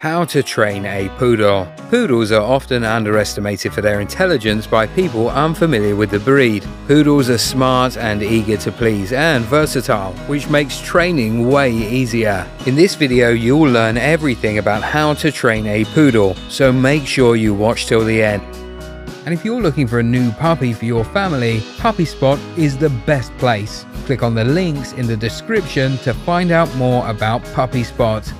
How to train a poodle. Poodles are often underestimated for their intelligence by people unfamiliar with the breed. Poodles are smart and eager to please and versatile, which makes training way easier. In this video, you'll learn everything about how to train a poodle, so make sure you watch till the end. And if you're looking for a new puppy for your family, Puppy Spot is the best place. Click on the links in the description to find out more about Puppy Spot.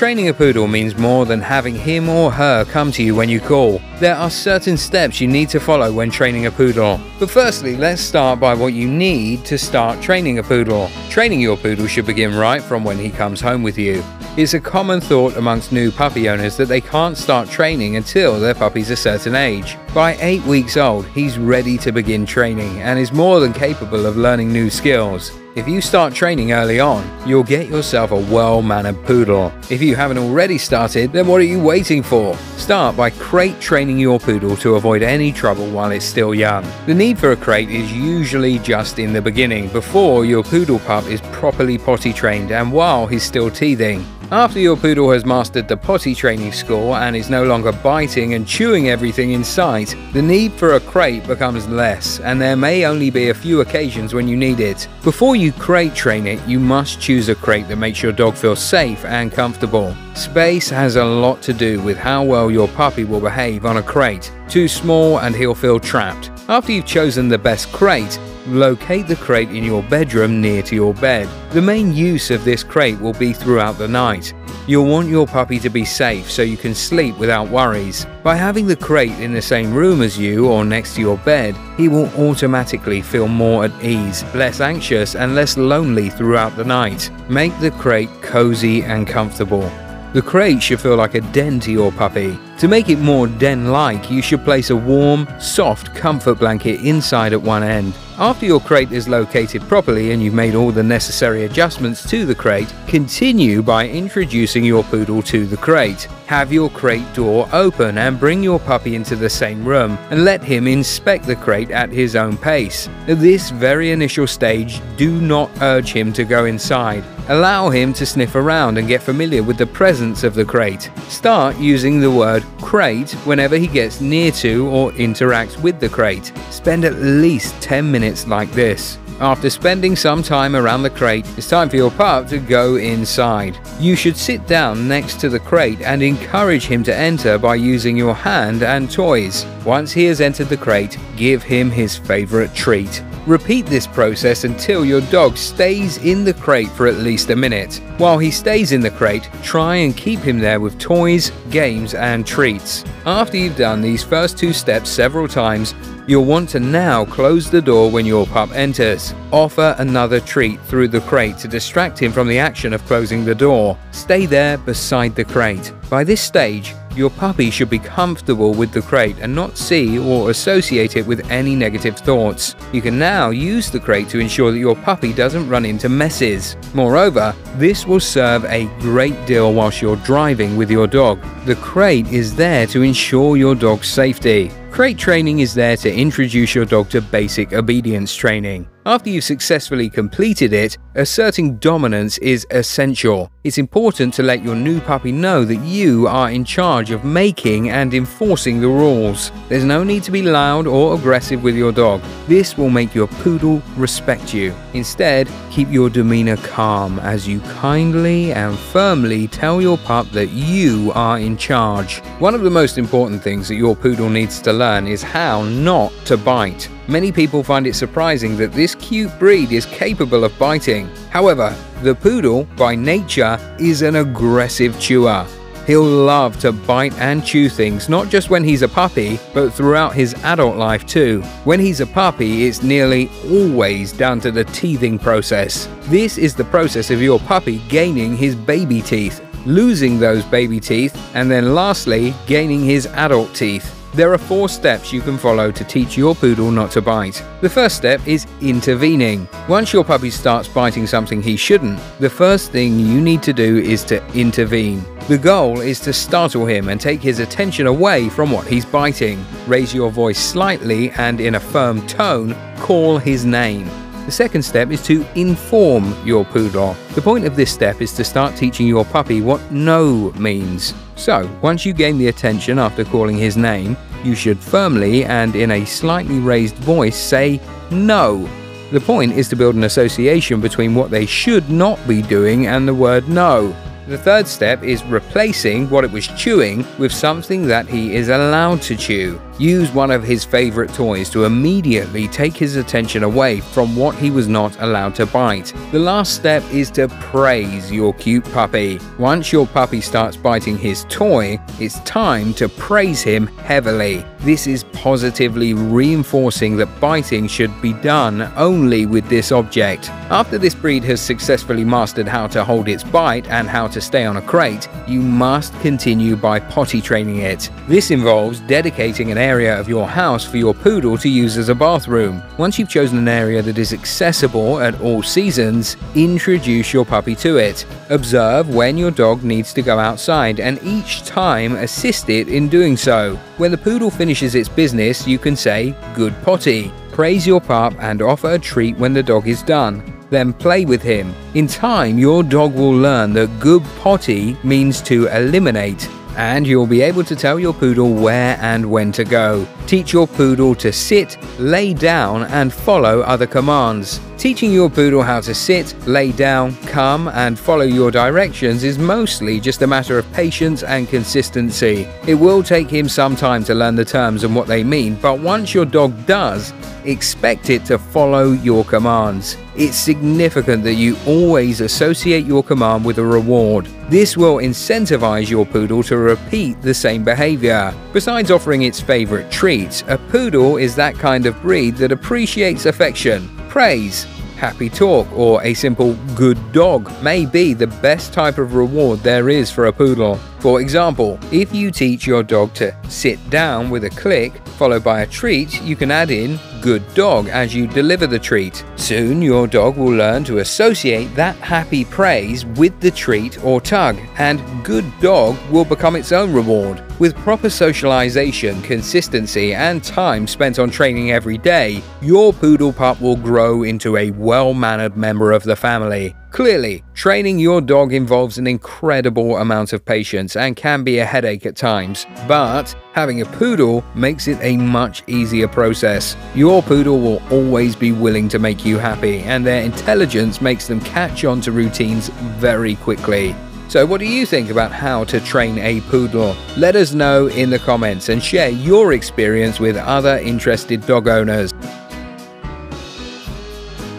Training a poodle means more than having him or her come to you when you call. There are certain steps you need to follow when training a poodle. But firstly, let's start by what you need to start training a poodle. Training your poodle should begin right from when he comes home with you. It's a common thought amongst new puppy owners that they can't start training until their puppy's a certain age. By 8 weeks old, he's ready to begin training and is more than capable of learning new skills. If you start training early on, you'll get yourself a well-mannered poodle. If you haven't already started, then what are you waiting for? Start by crate training your poodle to avoid any trouble while it's still young. The need for a crate is usually just in the beginning, before your poodle pup is properly potty trained and while he's still teething. After your poodle has mastered the potty training score and is no longer biting and chewing everything in sight, the need for a crate becomes less, and there may only be a few occasions when you need it. Before you crate train it, you must choose a crate that makes your dog feel safe and comfortable. Space has a lot to do with how well your puppy will behave on a crate. Too small and he'll feel trapped. After you've chosen the best crate, Locate the crate in your bedroom near to your bed. The main use of this crate will be throughout the night. You'll want your puppy to be safe so you can sleep without worries. By having the crate in the same room as you or next to your bed, he will automatically feel more at ease, less anxious, and less lonely throughout the night. Make the crate cozy and comfortable. The crate should feel like a den to your puppy. To make it more den-like, you should place a warm, soft comfort blanket inside at one end. After your crate is located properly and you've made all the necessary adjustments to the crate, continue by introducing your poodle to the crate. Have your crate door open and bring your puppy into the same room and let him inspect the crate at his own pace. At this very initial stage, do not urge him to go inside. Allow him to sniff around and get familiar with the presence of the crate. Start using the word crate whenever he gets near to or interacts with the crate. Spend at least 10 minutes like this. After spending some time around the crate, it's time for your pup to go inside. You should sit down next to the crate and encourage him to enter by using your hand and toys. Once he has entered the crate, give him his favorite treat. Repeat this process until your dog stays in the crate for at least a minute. While he stays in the crate, try and keep him there with toys, games, and treats. After you've done these first two steps several times, You'll want to now close the door when your pup enters. Offer another treat through the crate to distract him from the action of closing the door. Stay there beside the crate. By this stage, your puppy should be comfortable with the crate and not see or associate it with any negative thoughts. You can now use the crate to ensure that your puppy doesn't run into messes. Moreover, this will serve a great deal whilst you're driving with your dog. The crate is there to ensure your dog's safety. Crate training is there to introduce your dog to basic obedience training. After you've successfully completed it, asserting dominance is essential. It's important to let your new puppy know that you are in charge of making and enforcing the rules. There's no need to be loud or aggressive with your dog. This will make your poodle respect you. Instead, keep your demeanor calm as you kindly and firmly tell your pup that you are in charge. One of the most important things that your poodle needs to learn is how not to bite. Many people find it surprising that this cute breed is capable of biting. However, the poodle, by nature, is an aggressive chewer. He'll love to bite and chew things not just when he's a puppy, but throughout his adult life too. When he's a puppy, it's nearly always down to the teething process. This is the process of your puppy gaining his baby teeth, losing those baby teeth, and then lastly, gaining his adult teeth. There are four steps you can follow to teach your poodle not to bite. The first step is intervening. Once your puppy starts biting something he shouldn't, the first thing you need to do is to intervene. The goal is to startle him and take his attention away from what he's biting. Raise your voice slightly and in a firm tone, call his name. The second step is to inform your poodle. The point of this step is to start teaching your puppy what no means. So, once you gain the attention after calling his name, you should firmly and in a slightly raised voice say no. The point is to build an association between what they should not be doing and the word no. The third step is replacing what it was chewing with something that he is allowed to chew. Use one of his favorite toys to immediately take his attention away from what he was not allowed to bite. The last step is to praise your cute puppy. Once your puppy starts biting his toy, it's time to praise him heavily. This is positively reinforcing that biting should be done only with this object. After this breed has successfully mastered how to hold its bite and how to stay on a crate, you must continue by potty training it. This involves dedicating an area of your house for your poodle to use as a bathroom. Once you've chosen an area that is accessible at all seasons, introduce your puppy to it. Observe when your dog needs to go outside and each time assist it in doing so. When the poodle finishes its business, you can say, Good potty. Praise your pup and offer a treat when the dog is done. Then play with him. In time, your dog will learn that good potty means to eliminate and you'll be able to tell your poodle where and when to go. Teach your poodle to sit, lay down, and follow other commands. Teaching your poodle how to sit, lay down, come, and follow your directions is mostly just a matter of patience and consistency. It will take him some time to learn the terms and what they mean, but once your dog does, expect it to follow your commands. It's significant that you always associate your command with a reward. This will incentivize your poodle to repeat the same behavior. Besides offering its favorite treats, a poodle is that kind of breed that appreciates affection, praise, happy talk, or a simple good dog may be the best type of reward there is for a poodle. For example, if you teach your dog to sit down with a click, followed by a treat, you can add in good dog as you deliver the treat. Soon, your dog will learn to associate that happy praise with the treat or tug, and good dog will become its own reward. With proper socialization, consistency, and time spent on training every day, your poodle pup will grow into a well mannered member of the family. Clearly, training your dog involves an incredible amount of patience and can be a headache at times, but having a poodle makes it a much easier process. Your poodle will always be willing to make you happy, and their intelligence makes them catch on to routines very quickly. So, what do you think about how to train a poodle? Let us know in the comments and share your experience with other interested dog owners.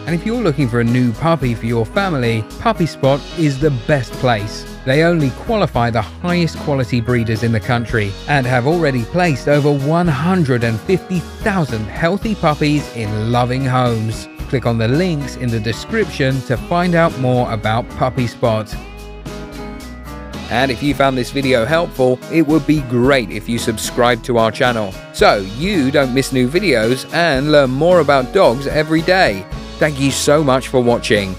And if you're looking for a new puppy for your family, Puppy Spot is the best place. They only qualify the highest quality breeders in the country and have already placed over 150,000 healthy puppies in loving homes. Click on the links in the description to find out more about Puppy Spot. And if you found this video helpful, it would be great if you subscribe to our channel so you don't miss new videos and learn more about dogs every day. Thank you so much for watching.